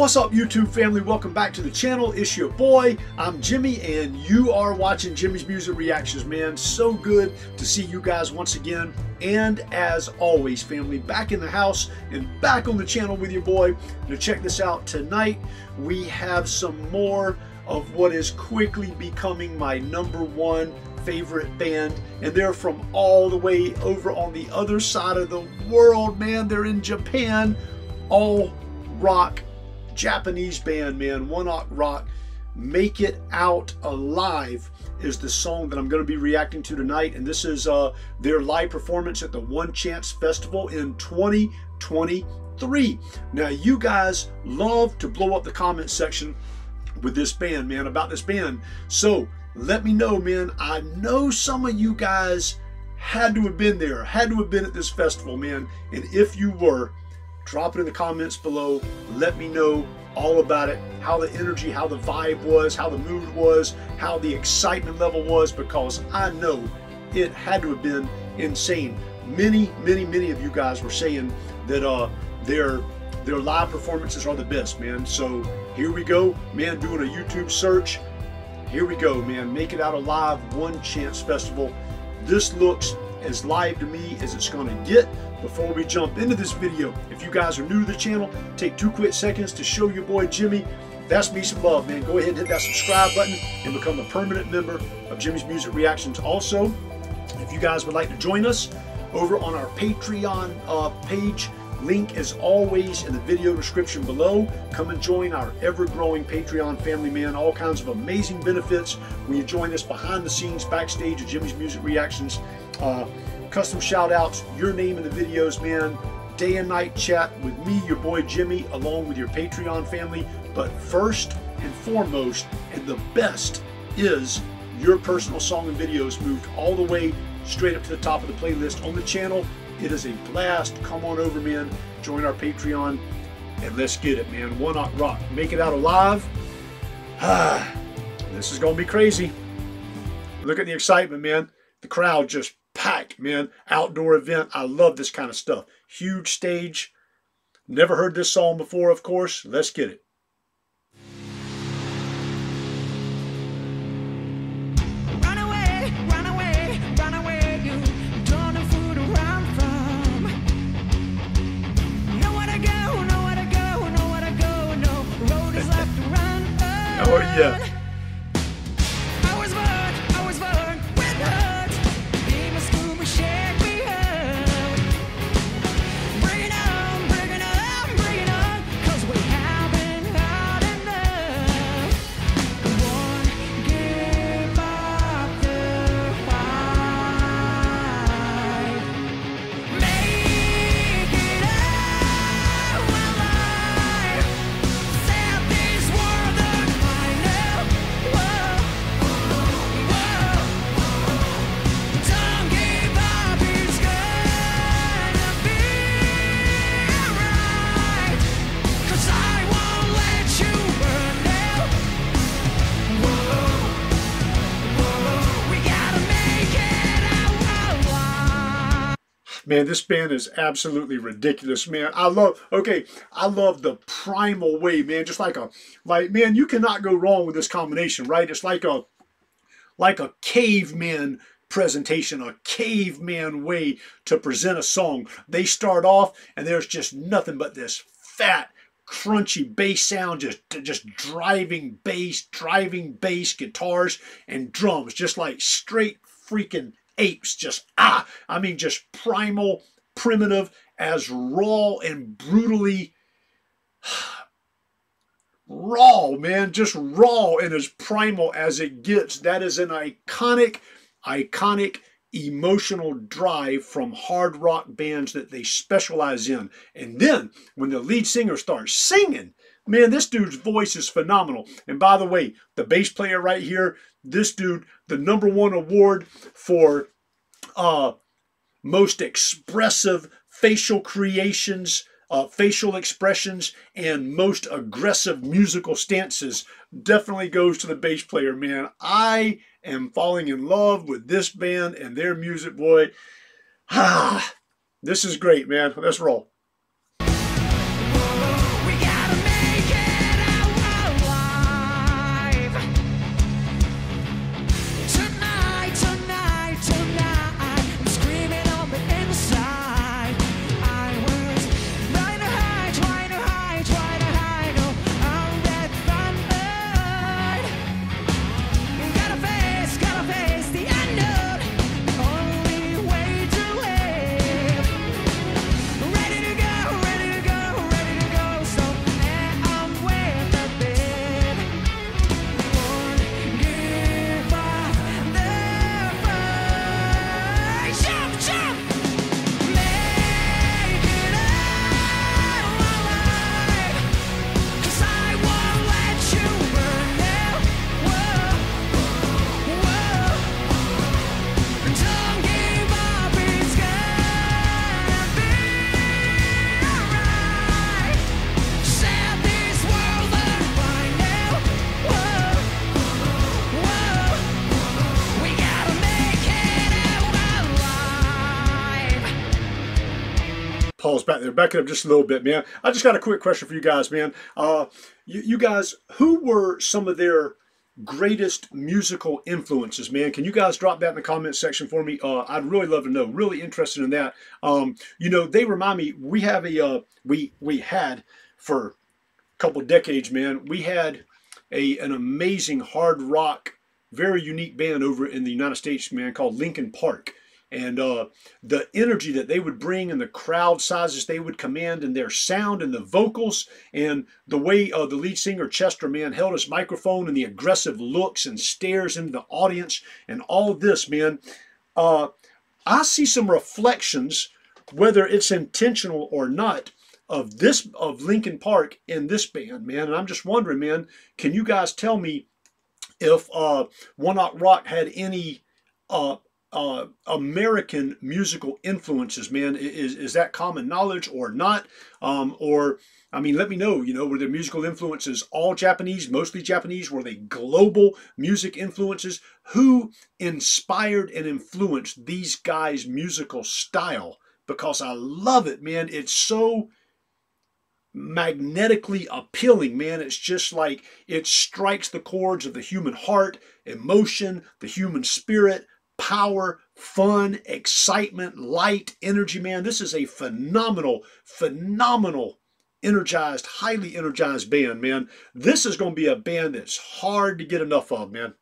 What's up YouTube family? Welcome back to the channel. It's your boy. I'm Jimmy and you are watching Jimmy's Music Reactions, man. So good to see you guys once again. And as always, family, back in the house and back on the channel with your boy. Now check this out. Tonight we have some more of what is quickly becoming my number one favorite band and they're from all the way over on the other side of the world man they're in Japan all rock Japanese band, man, One Ok Rock. Make It Out Alive is the song that I'm going to be reacting to tonight. And this is uh, their live performance at the One Chance Festival in 2023. Now, you guys love to blow up the comment section with this band, man, about this band. So let me know, man. I know some of you guys had to have been there, had to have been at this festival, man. And if you were, drop it in the comments below. Let me know all about it, how the energy, how the vibe was, how the mood was, how the excitement level was, because I know it had to have been insane. Many, many, many of you guys were saying that uh, their their live performances are the best, man. So here we go, man, doing a YouTube search. Here we go, man. Make it out alive, One Chance Festival. This looks as live to me as it's going to get. Before we jump into this video, if you guys are new to the channel, take two quick seconds to show your boy Jimmy that's me some love, man. Go ahead and hit that subscribe button and become a permanent member of Jimmy's Music Reactions. Also, if you guys would like to join us over on our Patreon uh, page, link is always in the video description below. Come and join our ever-growing Patreon family, man. All kinds of amazing benefits when you join us behind the scenes, backstage of Jimmy's Music Reactions. Uh, custom shout outs, your name in the videos, man. Day and night chat with me, your boy Jimmy, along with your Patreon family. But first and foremost, and the best, is your personal song and videos moved all the way straight up to the top of the playlist on the channel. It is a blast. Come on over, man. Join our Patreon and let's get it, man. One Ok Rock. Make it out alive. Ah, this is going to be crazy. Look at the excitement, man. The crowd just man. Outdoor event. I love this kind of stuff. Huge stage. Never heard this song before, of course. Let's get it. Man, this band is absolutely ridiculous, man. I love, okay, I love the primal way, man. Just like a, like, man, you cannot go wrong with this combination, right? It's like a, like a caveman presentation, a caveman way to present a song. They start off and there's just nothing but this fat, crunchy bass sound, just just driving bass, driving bass guitars and drums, just like straight freaking apes, just ah, I mean, just primal, primitive, as raw and brutally raw, man, just raw and as primal as it gets. That is an iconic, iconic emotional drive from hard rock bands that they specialize in. And then when the lead singer starts singing, man, this dude's voice is phenomenal. And by the way, the bass player right here, this dude, the number one award for uh, most expressive facial creations, uh, facial expressions, and most aggressive musical stances definitely goes to the bass player, man. I am falling in love with this band and their music, boy. Ah, this is great, man. Let's roll. Paul's back there. Back it up just a little bit, man. I just got a quick question for you guys, man. Uh, you, you guys, who were some of their greatest musical influences, man? Can you guys drop that in the comment section for me? Uh, I'd really love to know. Really interested in that. Um, you know, they remind me. We have a uh, we we had for a couple decades, man. We had a an amazing hard rock, very unique band over in the United States, man, called Linkin Park and uh, the energy that they would bring and the crowd sizes they would command and their sound and the vocals and the way uh, the lead singer Chester man held his microphone and the aggressive looks and stares into the audience and all this man uh, I see some reflections whether it's intentional or not of this of Linkin Park in this band man. And I'm just wondering man can you guys tell me if uh, One Ok Rock had any uh, American musical influences, man. Is, is that common knowledge or not? Um, or, I mean, let me know, you know, were their musical influences all Japanese, mostly Japanese? Were they global music influences? Who inspired and influenced these guys' musical style? Because I love it, man. It's so magnetically appealing, man. It's just like it strikes the chords of the human heart, emotion, the human spirit, power, fun, excitement, light, energy, man. This is a phenomenal, phenomenal, energized, highly energized band, man. This is going to be a band that's hard to get enough of, man.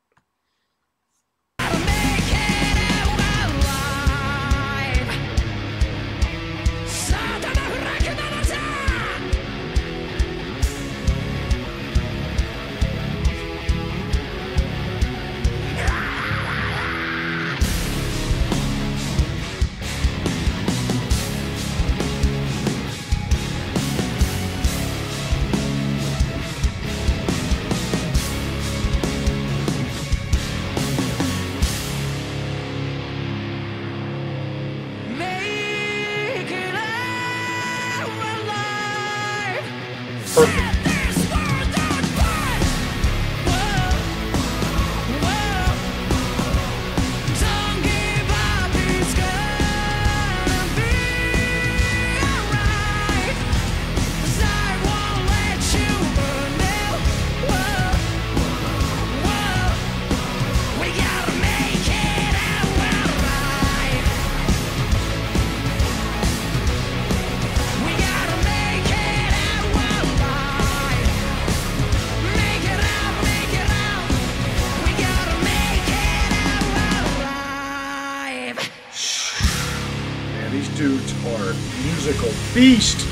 Feast.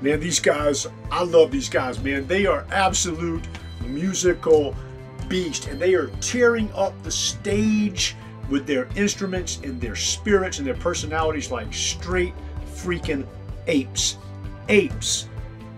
Man, these guys, I love these guys, man. They are absolute musical beast and they are tearing up the stage with their instruments and their spirits and their personalities like straight freaking apes. Apes.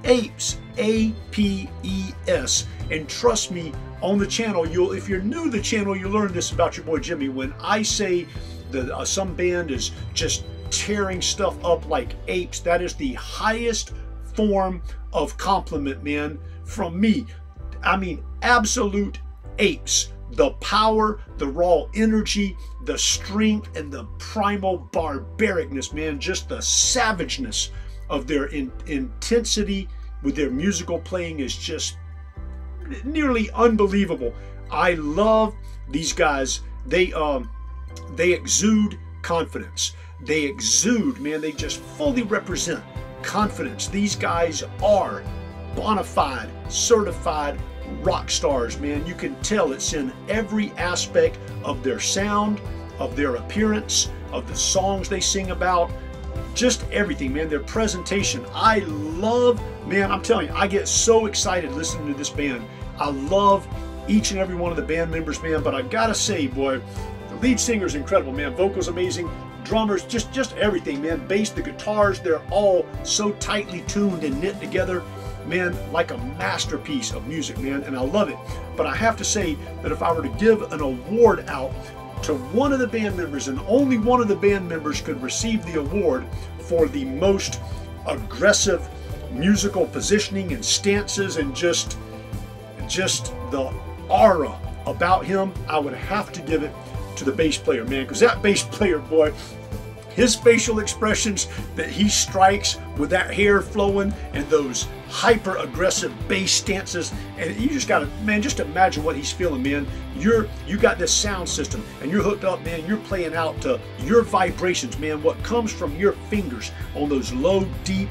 Apes. A P E S. And trust me, on the channel, you'll if you're new to the channel, you learn this about your boy Jimmy. When I say that uh, some band is just tearing stuff up like apes, that is the highest form of compliment, man, from me. I mean, absolute apes. The power, the raw energy, the strength, and the primal barbaricness, man. Just the savageness of their in, intensity with their musical playing is just nearly unbelievable. I love these guys. They um they exude confidence. They exude, man, they just fully represent confidence. These guys are bona fide, certified rock stars, man. You can tell it's in every aspect of their sound, of their appearance, of the songs they sing about, just everything, man. Their presentation. I love, man, I'm telling you, I get so excited listening to this band. I love each and every one of the band members, man. But I gotta say, boy, the lead singer is incredible, man. Vocals amazing, drummers, just just everything, man. Bass, the guitars, they're all so tightly tuned and knit together, man, like a masterpiece of music, man. And I love it. But I have to say that if I were to give an award out to one of the band members, and only one of the band members could receive the award for the most aggressive musical positioning and stances and just just the aura about him, I would have to give it to the bass player, man, because that bass player, boy, his facial expressions that he strikes with that hair flowing and those hyper aggressive bass stances and you just gotta man just imagine what he's feeling man. You're you got this sound system and you're hooked up man. You're playing out to your vibrations man. What comes from your fingers on those low deep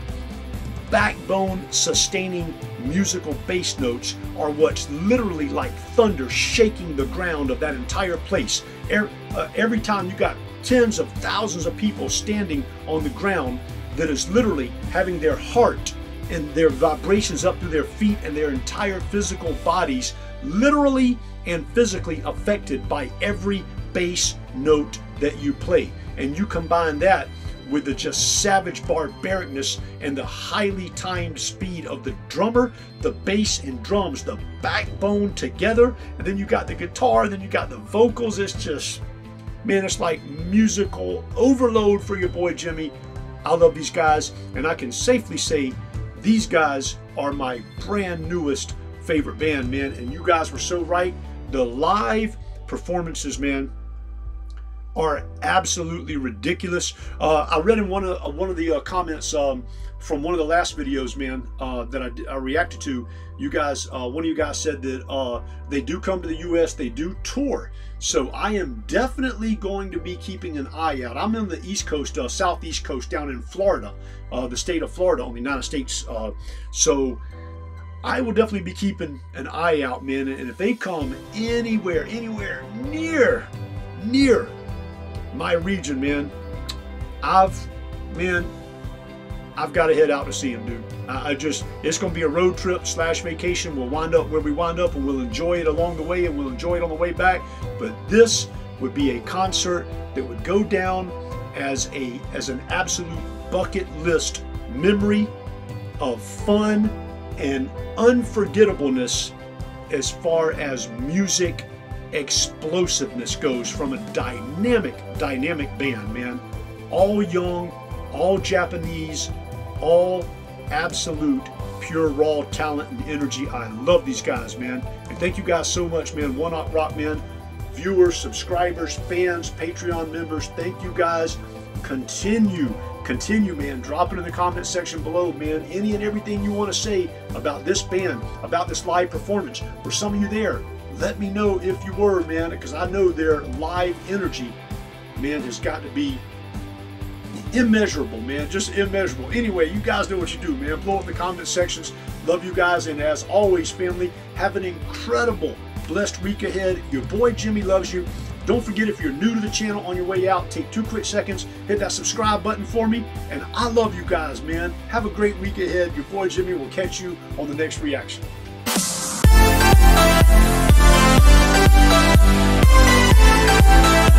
backbone sustaining musical bass notes are what's literally like thunder shaking the ground of that entire place every, uh, every time you got tens of thousands of people standing on the ground that is literally having their heart and their vibrations up to their feet and their entire physical bodies literally and physically affected by every bass note that you play. And you combine that with the just savage barbaricness and the highly timed speed of the drummer, the bass and drums, the backbone together, and then you got the guitar, and then you got the vocals. It's just, man, it's like musical overload for your boy Jimmy. I love these guys, and I can safely say these guys are my brand newest favorite band, man. And you guys were so right. The live performances, man, are absolutely ridiculous. Uh, I read in one of uh, one of the uh, comments um, from one of the last videos, man, uh, that I, I, reacted to. You guys, uh, one of you guys said that uh, they do come to the U.S. They do tour. So I am definitely going to be keeping an eye out. I'm in the East Coast, Southeast Coast, down in Florida, the state of Florida, on the United States. so. I will definitely be keeping an eye out, man. And if they come anywhere, anywhere near, near my region, man, I've, man, I've got to head out to see him, dude. I, I just, it's going to be a road trip slash vacation. We'll wind up where we wind up and we'll enjoy it along the way and we'll enjoy it on the way back. But this would be a concert that would go down as a as an absolute bucket list memory of fun and unforgettableness as far as music explosiveness goes from a dynamic, dynamic band, man. All young, all Japanese, all absolute pure raw talent and energy. I love these guys, man. And thank you guys so much, man. One Ok Rock Man, viewers, subscribers, fans, Patreon members, thank you guys. Continue, continue, man. Drop it in the comment section below, man. Any and everything you want to say about this band, about this live performance. For some of you there, let me know if you were, man, because I know their live energy, man, has got to be immeasurable, man, just immeasurable. Anyway, you guys know what you do, man. Blow up the comment sections. Love you guys, and as always, family, have an incredible, blessed week ahead. Your boy Jimmy loves you. Don't forget, if you're new to the channel on your way out, take two quick seconds, hit that subscribe button for me, and I love you guys, man. Have a great week ahead. Your boy Jimmy will catch you on the next reaction.